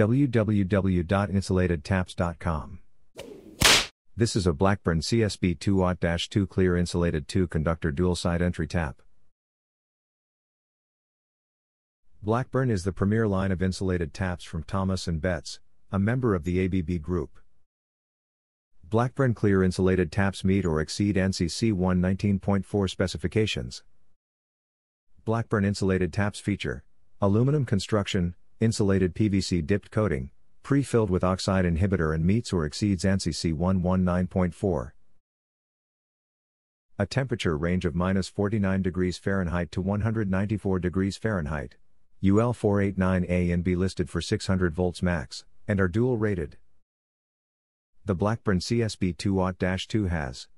www.insulatedtaps.com. This is a Blackburn CSB 2 2 clear insulated 2 conductor dual side entry tap. Blackburn is the premier line of insulated taps from Thomas and Betts, a member of the ABB Group. Blackburn clear insulated taps meet or exceed ANSI C119.4 specifications. Blackburn insulated taps feature aluminum construction, insulated PVC dipped coating, pre-filled with oxide inhibitor and meets or exceeds ANSI C119.4. A temperature range of minus 49 degrees Fahrenheit to 194 degrees Fahrenheit. UL 489A and B listed for 600 volts max, and are dual rated. The Blackburn CSB 2 has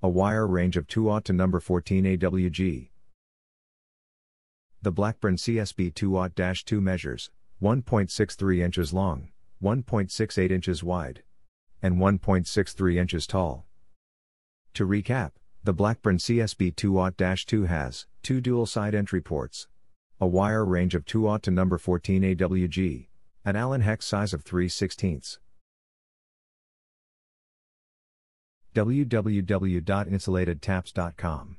a wire range of 2 to number 14 AWG. The Blackburn CSB 2 2 measures 1.63 inches long, 1.68 inches wide, and 1.63 inches tall. To recap, the Blackburn CSB 2 2 has two dual side entry ports, a wire range of 2 to number 14 AWG, an Allen hex size of 3 16ths. www.insulatedtaps.com